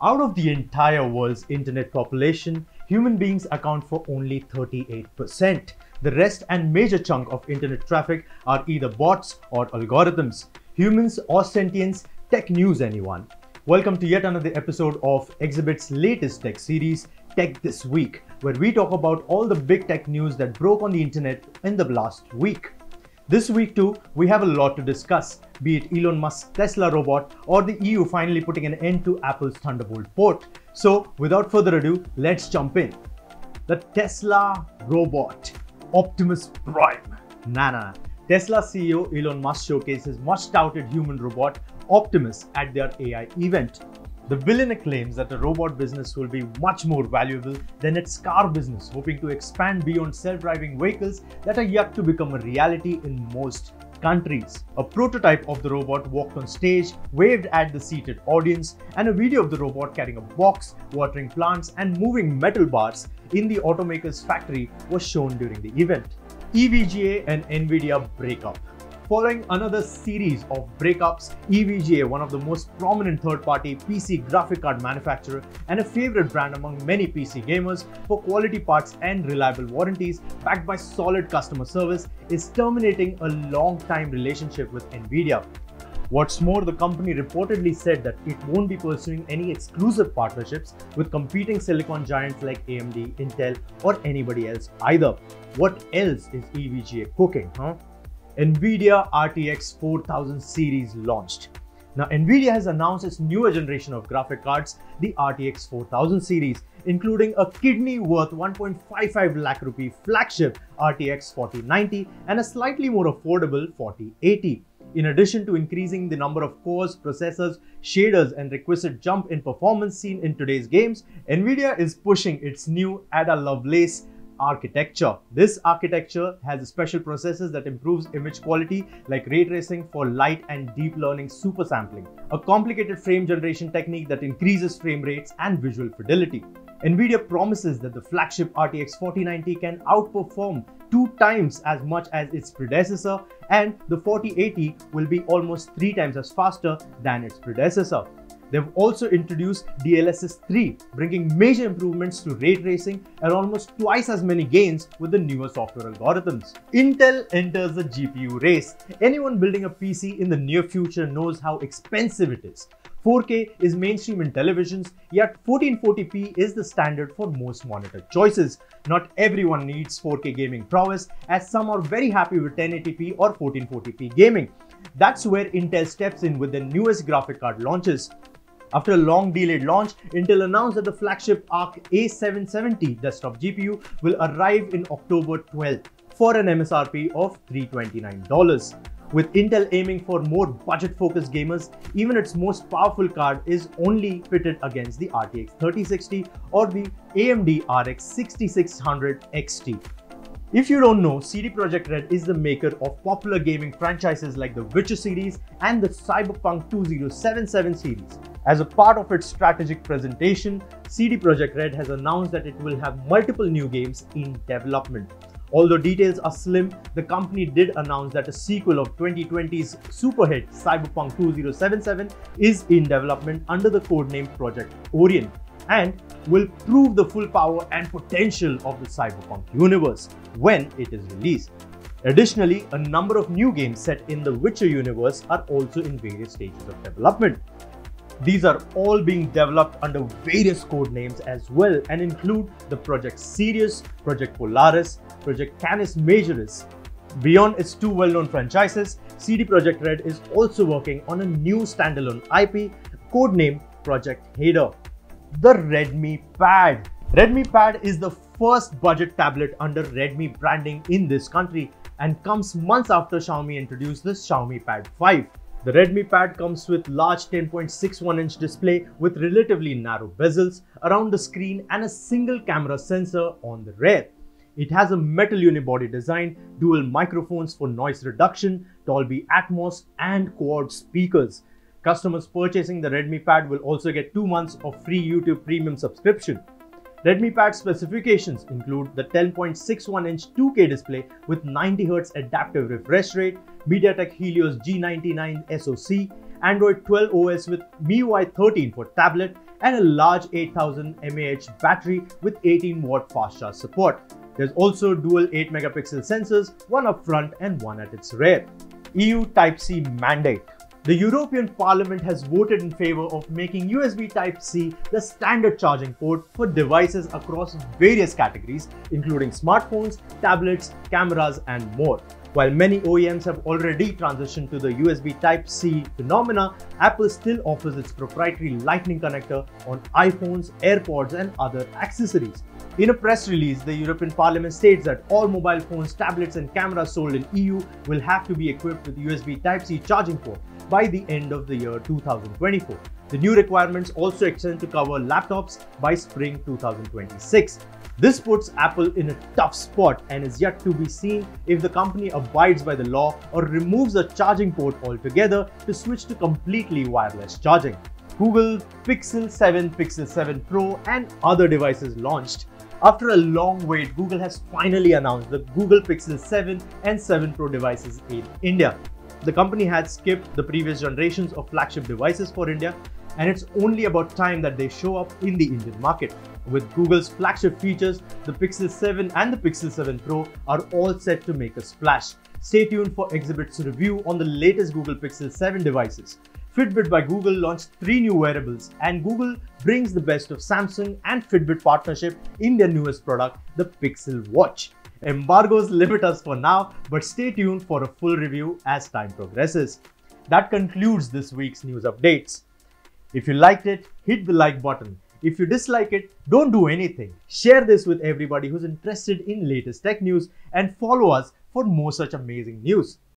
Out of the entire world's internet population, human beings account for only 38%. The rest and major chunk of internet traffic are either bots or algorithms. Humans or sentience, tech news anyone. Welcome to yet another episode of Exhibit's latest tech series, Tech This Week, where we talk about all the big tech news that broke on the internet in the last week. This week too, we have a lot to discuss, be it Elon Musk's Tesla robot or the EU finally putting an end to Apple's Thunderbolt port. So without further ado, let's jump in. The Tesla robot, Optimus Prime. Nah, nah, nah. Tesla CEO Elon Musk showcases much touted human robot Optimus at their AI event. The villain claims that the robot business will be much more valuable than its car business, hoping to expand beyond self-driving vehicles that are yet to become a reality in most countries. A prototype of the robot walked on stage, waved at the seated audience, and a video of the robot carrying a box, watering plants, and moving metal bars in the automaker's factory was shown during the event. EVGA and Nvidia breakup. Following another series of breakups, EVGA, one of the most prominent third-party PC graphic card manufacturer and a favorite brand among many PC gamers for quality parts and reliable warranties backed by solid customer service, is terminating a long-time relationship with Nvidia. What's more, the company reportedly said that it won't be pursuing any exclusive partnerships with competing silicon giants like AMD, Intel, or anybody else either. What else is EVGA cooking, huh? NVIDIA RTX 4000 series launched. Now, NVIDIA has announced its newer generation of graphic cards, the RTX 4000 series, including a kidney worth 1.55 lakh rupee flagship RTX 4090 and a slightly more affordable 4080. In addition to increasing the number of cores, processors, shaders, and requisite jump in performance seen in today's games, NVIDIA is pushing its new Ada Lovelace architecture. This architecture has special processes that improves image quality like ray tracing for light and deep learning super sampling, a complicated frame generation technique that increases frame rates and visual fidelity. NVIDIA promises that the flagship RTX 4090 can outperform two times as much as its predecessor and the 4080 will be almost three times as faster than its predecessor. They've also introduced DLSS 3, bringing major improvements to ray tracing and almost twice as many gains with the newer software algorithms. Intel enters the GPU race. Anyone building a PC in the near future knows how expensive it is. 4K is mainstream in televisions, yet 1440p is the standard for most monitor choices. Not everyone needs 4K gaming prowess, as some are very happy with 1080p or 1440p gaming. That's where Intel steps in with the newest graphic card launches. After a long delayed launch, Intel announced that the flagship Arc A770 desktop GPU will arrive in October 12th for an MSRP of $329. With Intel aiming for more budget-focused gamers, even its most powerful card is only fitted against the RTX 3060 or the AMD RX 6600 XT. If you don't know, CD Projekt Red is the maker of popular gaming franchises like the Witcher series and the Cyberpunk 2077 series. As a part of its strategic presentation, CD Projekt Red has announced that it will have multiple new games in development. Although details are slim, the company did announce that a sequel of 2020's super hit Cyberpunk 2077 is in development under the codename Project Orion and will prove the full power and potential of the Cyberpunk universe when it is released. Additionally, a number of new games set in the Witcher universe are also in various stages of development. These are all being developed under various code names as well and include the Project Sirius, Project Polaris, Project Canis Majoris. Beyond its two well-known franchises, CD Projekt Red is also working on a new standalone IP codenamed Project Hadar. The Redmi Pad. Redmi Pad is the first budget tablet under Redmi branding in this country and comes months after Xiaomi introduced the Xiaomi Pad 5. The Redmi Pad comes with large 10.61 inch display with relatively narrow bezels around the screen and a single camera sensor on the rear. It has a metal unibody design, dual microphones for noise reduction, Dolby Atmos and quad speakers. Customers purchasing the Redmi Pad will also get 2 months of free YouTube Premium subscription. Redmi Pad specifications include the 10.61-inch 2K display with 90Hz adaptive refresh rate, MediaTek Helios G99 SoC, Android 12 OS with MIUI 13 for tablet, and a large 8000 mAh battery with 18 watt fast charge support. There's also dual 8 megapixel sensors, one up front and one at its rear. EU Type-C mandate. The European Parliament has voted in favor of making USB Type-C the standard charging port for devices across various categories, including smartphones, tablets, cameras, and more. While many OEMs have already transitioned to the USB Type-C phenomena, Apple still offers its proprietary Lightning connector on iPhones, AirPods, and other accessories. In a press release, the European Parliament states that all mobile phones, tablets, and cameras sold in EU will have to be equipped with USB Type-C charging port by the end of the year 2024. The new requirements also extend to cover laptops by spring 2026. This puts Apple in a tough spot and is yet to be seen if the company abides by the law or removes the charging port altogether to switch to completely wireless charging. Google Pixel 7, Pixel 7 Pro and other devices launched. After a long wait, Google has finally announced the Google Pixel 7 and 7 Pro devices in India. The company had skipped the previous generations of flagship devices for India, and it's only about time that they show up in the Indian market. With Google's flagship features, the Pixel 7 and the Pixel 7 Pro are all set to make a splash. Stay tuned for Exhibit's review on the latest Google Pixel 7 devices. Fitbit by Google launched three new wearables, and Google brings the best of Samsung and Fitbit partnership in their newest product, the Pixel Watch. Embargoes limit us for now, but stay tuned for a full review as time progresses. That concludes this week's news updates. If you liked it, hit the like button. If you dislike it, don't do anything. Share this with everybody who's interested in latest tech news and follow us for more such amazing news.